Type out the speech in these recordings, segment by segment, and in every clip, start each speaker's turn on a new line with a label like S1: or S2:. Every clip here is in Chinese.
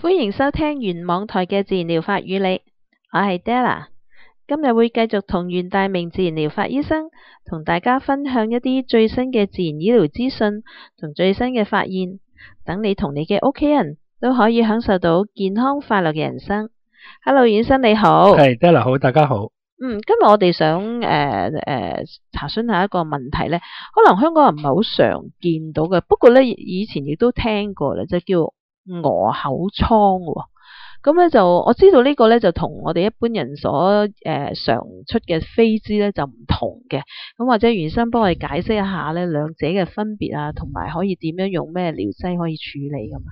S1: 歡迎收聽原網台嘅自然療法與你，我係 Della，今日會繼續同袁大明自然療法醫生同大家分享一啲最新嘅自然醫療資訊同最新嘅發現，等你同你嘅屋企人都可以享受到健康快樂嘅人生。Hello，袁醫生你好，
S2: 係 Della 好，大家好。
S1: 嗯，今日我哋想誒誒、呃呃、查詢下一個問題咧，可能香港人唔係好常見到嘅，不過咧以前亦都聽過咧，就叫鵝口瘡喎，咁咧就我知道呢個咧就同我哋一般人所誒、呃、常出嘅飛滋咧就唔同嘅，咁或者袁醫生幫我哋解釋一下咧兩者嘅分別啊，同埋可以點樣用咩療劑可以處理噶嘛？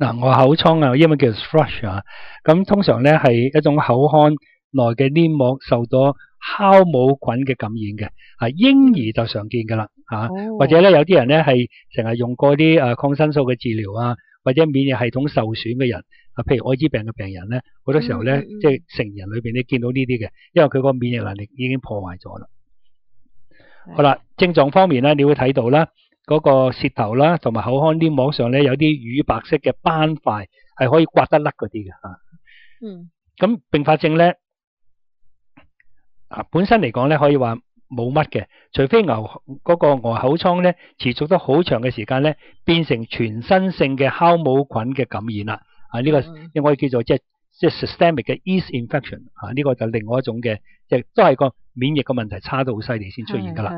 S2: 嗱，我口瘡啊，英文叫 thrush 啊，咁通常咧係一種口腔內嘅黏膜受到酵母菌嘅感染嘅，啊嬰兒就常見噶啦，吓、
S1: 哦、
S2: 或者咧有啲人咧係成日用過啲誒抗生素嘅治療啊。或者免疫系統受損嘅人，啊，譬如艾滋病嘅病人咧，好多時候咧，即係成人裏邊你見到呢啲嘅，因為佢個免疫能力已經破壞咗啦。好啦，症狀方面咧，你會睇到啦，嗰個舌頭啦，同埋口腔黏膜上咧有啲乳白色嘅斑塊，係可以刮得甩嗰啲嘅嚇。
S1: 嗯。
S2: 咁併發症咧，啊，本身嚟講咧可以話。冇乜嘅，除非牛嗰個鵝口瘡咧持續得好長嘅時間咧，變成全身性嘅酵母菌嘅感染啦。啊，呢個應該叫做即係即係 systemic 嘅 yeast infection。啊，呢個就另外一種嘅，即係都係個免疫嘅問題差到好犀利先出現噶啦。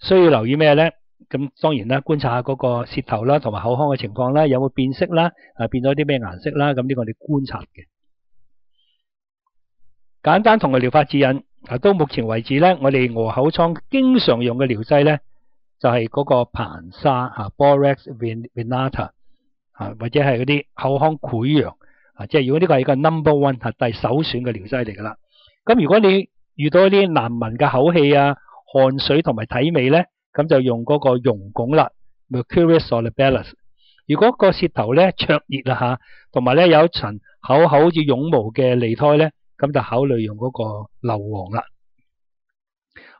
S2: 需要留意咩咧？咁當然啦，觀察下嗰個舌頭啦，同埋口腔嘅情況啦，有冇變色啦？啊，變咗啲咩顏色啦？咁呢個我哋觀察嘅。簡單同佢療法指引。啊，到目前為止咧，我哋鵝口瘡經常用嘅療劑咧，就係、是、嗰個硼砂吓 Borax Vinata 啊，或者係嗰啲口腔潰瘍啊，即係如果呢個係一個 number one 係第首選嘅療劑嚟噶啦。咁如果你遇到一啲難聞嘅口氣啊、汗水同埋體味咧，咁就用嗰個溶汞啦，Mercurius Solubabilis。如果個舌頭咧灼熱啊吓，同埋咧有一層厚厚好似絨毛嘅脷苔咧。咁就考慮用嗰個硫磺啦。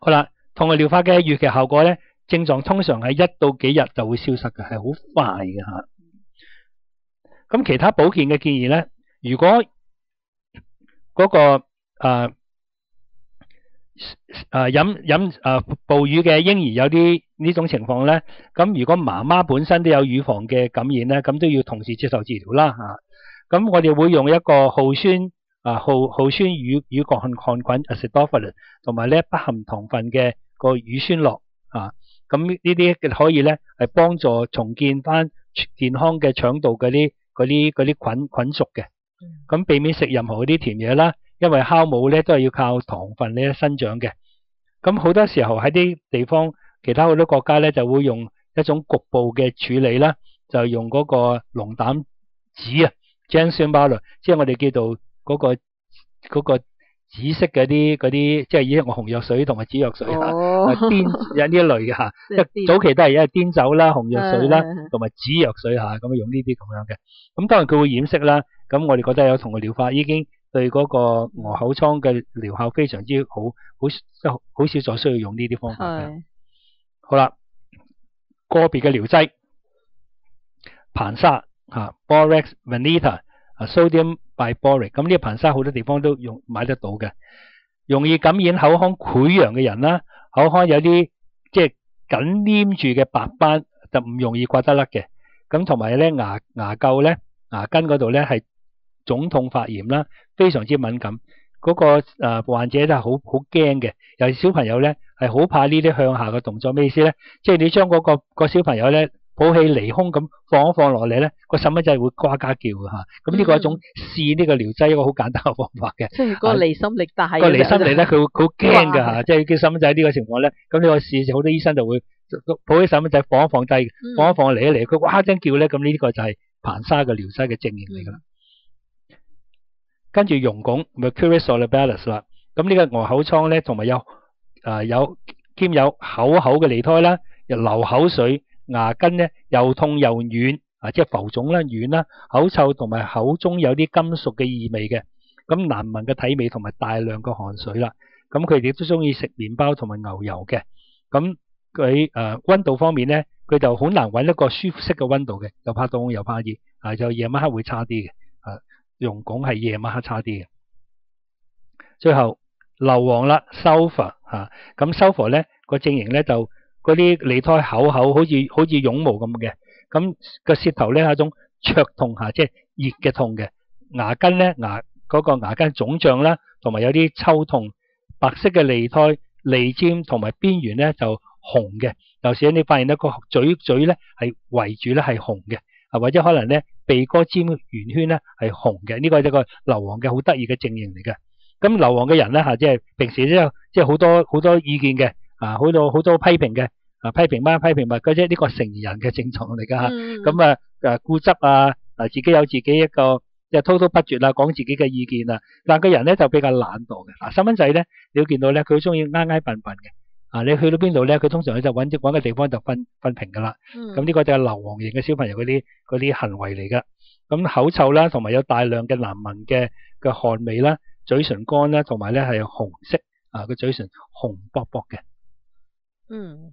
S2: 好啦，同佢療法嘅預期效果咧，症狀通常係一到幾日就會消失嘅，係好快嘅吓。咁其他保健嘅建議咧，如果嗰、那個誒誒飲飲誒哺乳嘅嬰兒有啲呢種情況咧，咁如果媽媽本身都有乳房嘅感染咧，咁都要同時接受治療啦吓。咁我哋會用一個耗酸。啊，耗耗酸乳乳角菌桿菌 Acidophilus 同埋咧不含糖分嘅個乳酸酪啊，咁呢啲可以咧係幫助重建翻健康嘅腸道嗰啲嗰啲嗰啲菌菌屬嘅，咁避免食任何嗰啲甜嘢啦，因為酵母咧都係要靠糖分咧生長嘅，咁好多時候喺啲地方，其他好多國家咧就會用一種局部嘅處理啦，就用嗰個龍膽子啊，Ginseng biloba 即係我哋叫做。嗰、那個嗰、那個紫色嘅啲嗰啲，即係以我紅藥水同埋紫藥水嚇，碘有呢一類嘅嚇，即係早期都係因為碘酒啦、紅藥水啦，同埋紫藥水嚇，咁用呢啲咁樣嘅。咁當然佢會染色啦。咁我哋覺得有同佢療法已經對嗰個鵝口瘡嘅療效非常之好，好即好少再需要用呢啲方法嘅。好啦，個別嘅療劑，硼砂嚇，Borax Vinita 啊，Sodium。拜 boric 咁呢個硼砂好多地方都用買得到嘅，容易感染口腔潰瘍嘅人啦，口腔有啲即係緊黏住嘅白斑就唔容易刮得甩嘅。咁同埋咧牙牙垢咧牙根嗰度咧係腫痛發炎啦，非常之敏感。嗰、那個誒、患者都係好好驚嘅，尤其小朋友咧係好怕呢啲向下嘅動作。咩意思咧？即係你將嗰、那個、個小朋友咧。抱起離胸咁放一放落嚟咧，個細蚊仔會呱呱叫嘅吓。咁呢個係一種試呢個療劑一個好簡單嘅方法嘅。
S1: 即係個離心力大。
S2: 個離心力咧，佢好驚㗎吓。即係叫細蚊仔呢個情況咧，咁呢個試好多醫生就會抱起細蚊仔放一放低，
S1: 嗯
S2: 放一放嚟一嚟，佢哇一聲叫咧，咁呢個就係硼砂嘅療西嘅證型嚟噶啦。跟住溶汞 mercury solibilis 啦，咁呢個鵝口瘡咧，同埋有誒、呃有兼有厚厚嘅脷胎啦，又流口水，牙根咧又痛又軟啊，即係浮腫啦、軟啦，口臭同埋口中有啲金屬嘅異味嘅，咁難聞嘅體味同埋大量嘅汗水啦。咁佢哋都中意食麵包同埋牛油嘅。咁佢诶温度方面咧，佢就好難揾一個舒适嘅温度嘅，又怕凍又怕熱，啊就夜晚黑會差啲嘅。啊，用汞係夜晚黑差啲嘅。最後硫磺啦，sulfur 嚇，咁 sulfur 咧個證型咧就嗰啲脷苔厚厚，好似好似絨毛咁嘅。咁個舌頭咧係一種灼痛嚇，即係熱嘅痛嘅。牙根咧牙嗰、個牙根腫脹啦，同埋有啲抽痛。白色嘅脷苔、脷尖同埋邊緣咧就紅嘅，尤其是你發現咧個嘴嘴咧係圍住咧係紅嘅，啊或者可能咧鼻哥尖圓圈咧係紅嘅，呢個係一個硫磺嘅好得意嘅症型嚟嘅。咁硫磺嘅人咧嚇，即係平時都有即係好多好多意見嘅，啊好多好多批評嘅，啊批評乜批評物嘅啫，呢個成年人嘅症狀嚟㗎嚇。
S1: 嗯
S2: 咁啊誒固執啊，啊自己有自己一個即係滔滔不絕啊，講自己嘅意見啊。但個人咧就比較懶惰嘅。嗱細蚊仔咧，你會見到咧，佢好中意挨挨笨笨嘅。啊，你去到邊度咧，佢通常佢就揾隻揾個地方就瞓瞓平㗎啦。
S1: 嗯
S2: 咁呢個就係硫磺型嘅小朋友嗰啲嗰啲行為嚟㗎。咁口臭啦，同埋有大量嘅難聞嘅嘅汗味啦，嘴唇乾啦，同埋咧係紅色啊個嘴唇紅卜卜嘅。
S1: 嗯，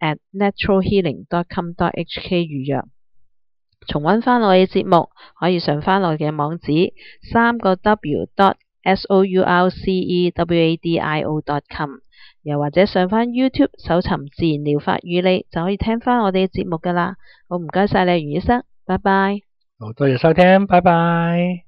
S1: at naturalhealing.com.hk 预约。重溫翻我哋嘅節目，可以上翻我哋嘅網址三个 w dot s o u r c e w a d i o dot com，又或者上翻 YouTube 搜尋自然療法與你，就可以聽翻我哋嘅節目噶啦。好，唔該晒你，袁醫生，拜拜。
S2: 好多謝收聽，拜拜。